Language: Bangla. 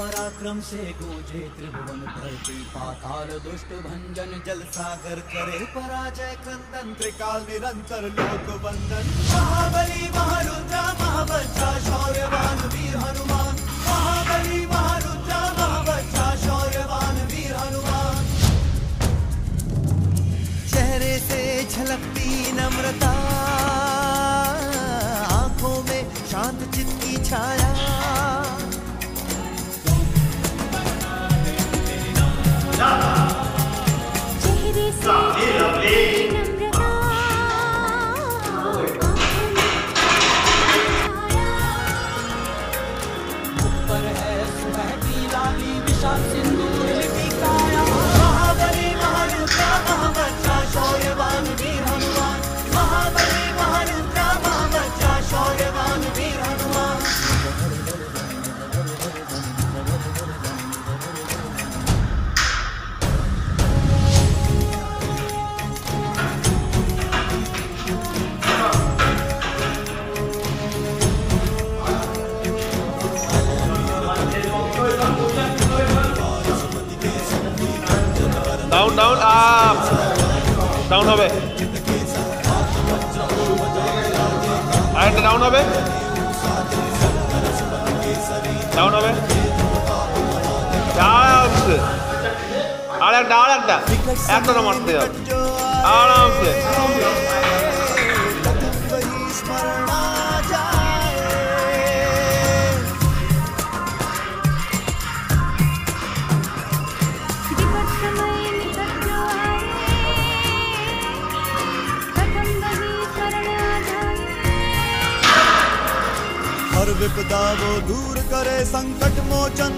पराक्रम से गूंजे त्रिभुवन धरती पाताल दुष्ट भंजन, जल सागर करे पराजय कंदन, त्रिकाल निरंतर लोक बंदन महाबली, महारुद्रा महाबच्चा शौर्यवान lost in down up down হবে। আরেকটা ডাউন হবে। ডাউন হবে। আরামসে আর একটা আর একটা। একটা মারতে যাবে আরামসে। विपदा वो दूर करे संकट मोचन।